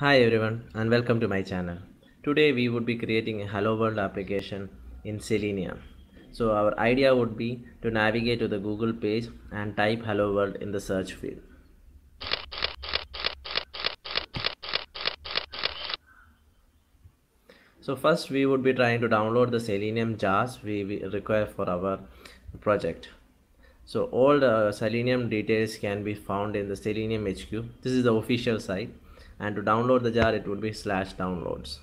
Hi everyone and welcome to my channel. Today we would be creating a Hello World application in Selenium. So our idea would be to navigate to the Google page and type Hello World in the search field. So first we would be trying to download the Selenium jars we, require for our project. So all the Selenium details can be found in the Selenium HQ. This is the official site and to download the jar it would be slash downloads.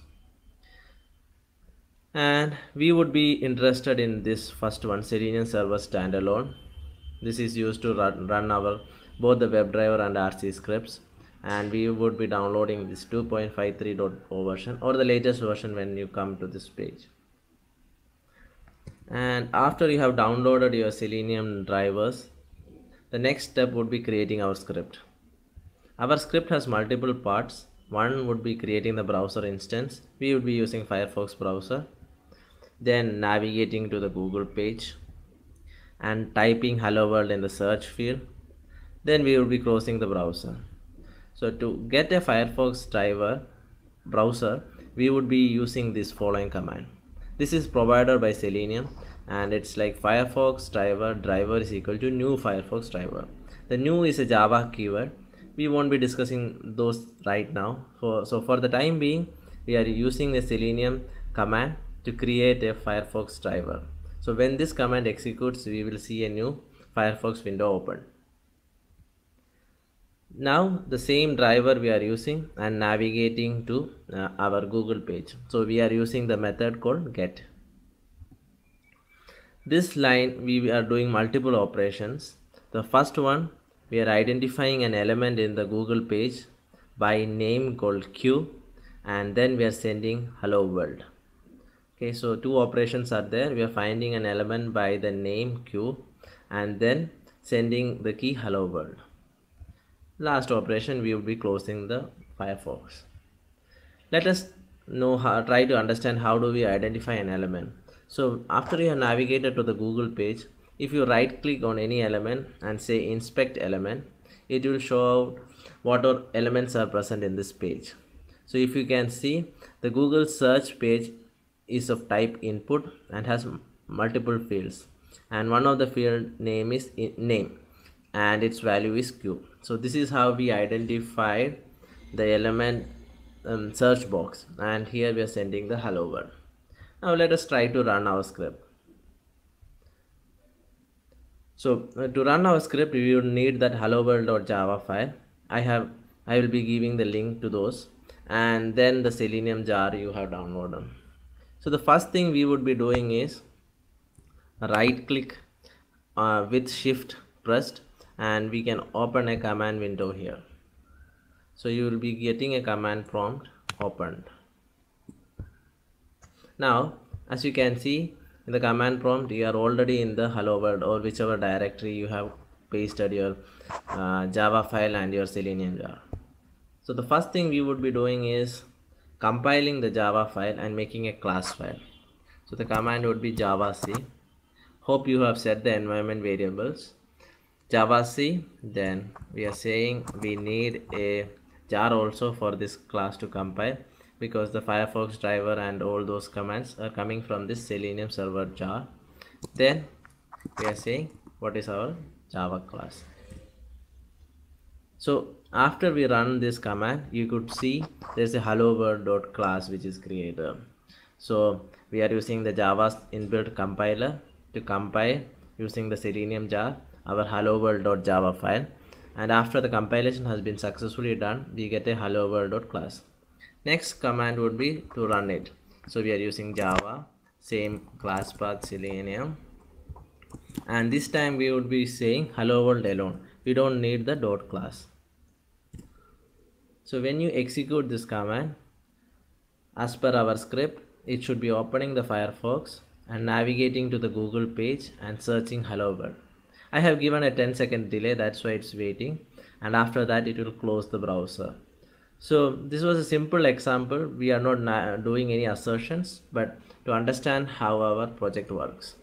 And we would be interested in this first one Selenium server standalone. This is used to run, run our both the WebDriver and RC scripts and we would be downloading this 2.53.0 version or the latest version when you come to this page and after you have downloaded your selenium drivers the next step would be creating our script our script has multiple parts one would be creating the browser instance we would be using firefox browser then navigating to the google page and typing hello world in the search field then we would be closing the browser so to get a Firefox driver browser, we would be using this following command. This is provided by Selenium and it's like Firefox driver driver is equal to new Firefox driver. The new is a Java keyword. We won't be discussing those right now. So, so for the time being, we are using the Selenium command to create a Firefox driver. So when this command executes, we will see a new Firefox window open now the same driver we are using and navigating to uh, our google page so we are using the method called get this line we are doing multiple operations the first one we are identifying an element in the google page by name called q and then we are sending hello world. Okay so two operations are there. We are finding an element by the name q and then sending the key hello world. Last operation we will be closing the firefox. Let us know how try to understand how do we identify an element. So after you have navigated to the google page if you right click on any element and say inspect element it will show out what are elements are present in this page. So if you can see the google search page is of type input and has multiple fields. And one of the field name is name and its value is q. So this is how we identify the element um, search box. And here we are sending the hello world. Now let us try to run our script so uh, to run our script we will need that hello world.java file. I have i will be giving the link to those. And then the selenium jar you have downloaded. So the first thing we would be doing is right click uh, with shift pressed. And we can open a command window here. So you will be getting a command prompt opened. Now as you can see in the command prompt you are already in the hello world or whichever directory you have pasted your uh, java file and your selenium jar. So the first thing we would be doing is compiling the java file and making a class file. So the command would be java c. Hope you have set the environment variables. Java c then we are saying we need a jar also for this class to compile because the firefox driver and all those commands are coming from this selenium server jar. Then we are saying what is our java class. So after we run this command you could see there's a hello world dot class which is created. So we are using the java's inbuilt compiler to compile using the selenium jar our hello world.java file. And after the compilation has been successfully done we get a hello world.class next command would be to run it. So we are using java same class path selenium. And this time we would be saying hello world alone. We don't need the dot class. So when you execute this command as per our script it should be opening the firefox and navigating to the google page and searching hello world. I have given a 10 second delay that's why it's waiting. And after that it will close the browser so this was a simple example. We are not doing any assertions but to understand how our project works.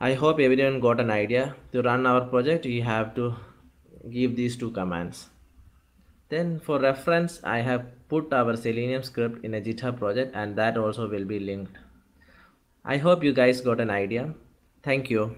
I hope everyone got an idea. To run our project you have to give these two commands. Then for reference i have put our selenium script in a github project and that also will be linked. I hope you guys got an idea. Thank you